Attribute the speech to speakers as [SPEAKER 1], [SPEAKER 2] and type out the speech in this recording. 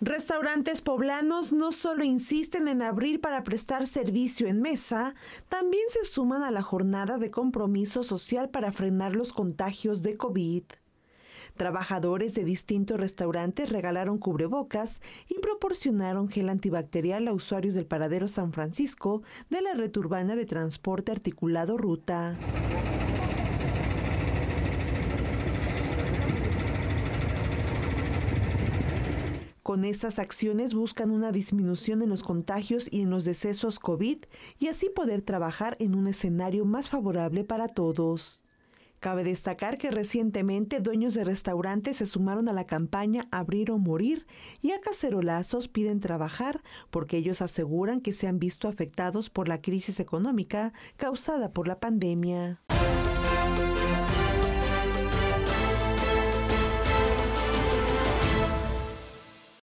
[SPEAKER 1] Restaurantes poblanos no solo insisten en abrir para prestar servicio en mesa, también se suman a la jornada de compromiso social para frenar los contagios de COVID. Trabajadores de distintos restaurantes regalaron cubrebocas y proporcionaron gel antibacterial a usuarios del paradero San Francisco de la red urbana de transporte articulado Ruta. Con estas acciones buscan una disminución en los contagios y en los decesos COVID y así poder trabajar en un escenario más favorable para todos. Cabe destacar que recientemente dueños de restaurantes se sumaron a la campaña Abrir o Morir y a cacerolazos piden trabajar porque ellos aseguran que se han visto afectados por la crisis económica causada por la pandemia.